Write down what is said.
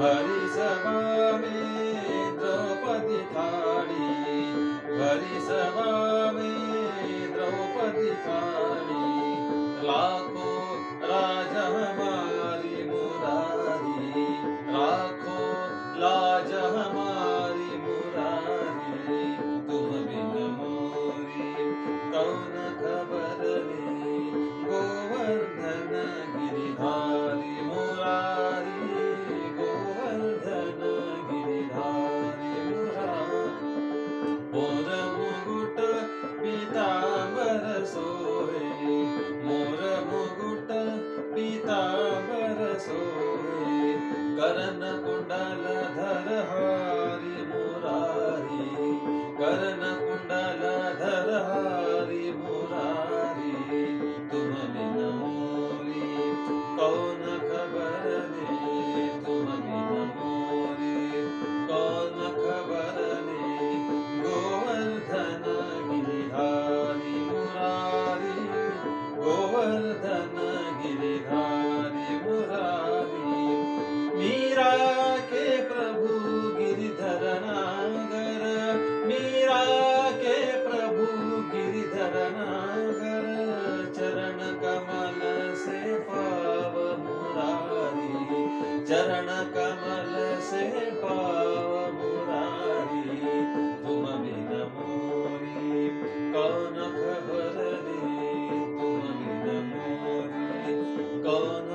हरि द्रौपदी काली हरि में द्रौपदी काली राखो राजा हमारी मुरारी लाज हमारी मोर मुकुट पीताम्बर सोय मोर मुकुट पीताम्बर सोय करण कुंडल चरण कमल से पाव तुम बिन मोरी कौन खबर दी तुम बिन मोरी कौन